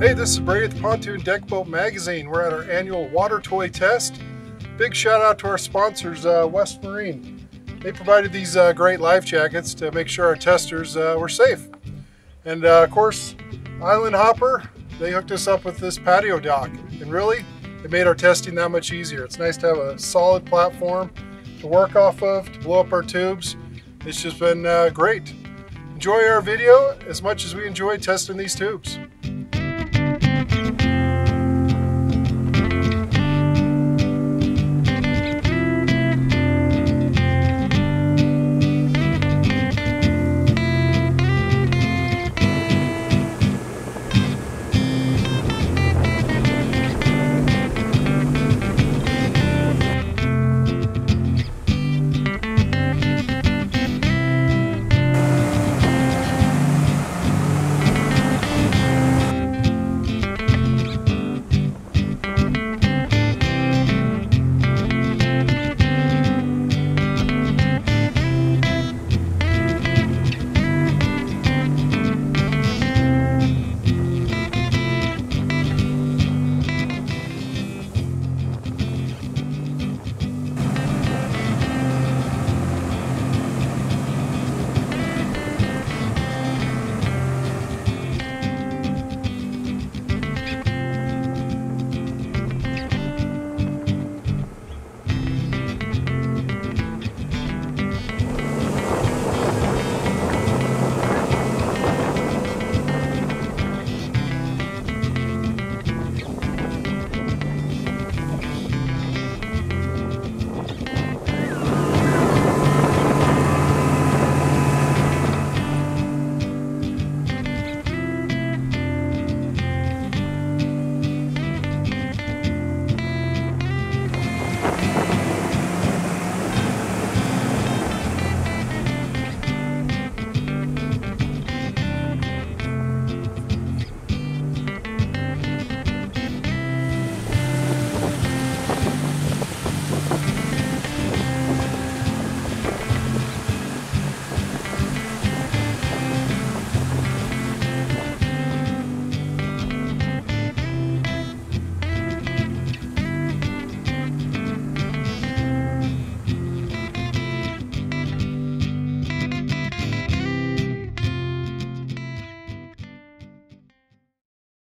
Hey, this is Brady at the Pontoon Deck Boat Magazine. We're at our annual water toy test. Big shout out to our sponsors, uh, West Marine. They provided these uh, great life jackets to make sure our testers uh, were safe. And uh, of course, Island Hopper, they hooked us up with this patio dock. And really, it made our testing that much easier. It's nice to have a solid platform to work off of, to blow up our tubes. It's just been uh, great. Enjoy our video as much as we enjoy testing these tubes. Thank you.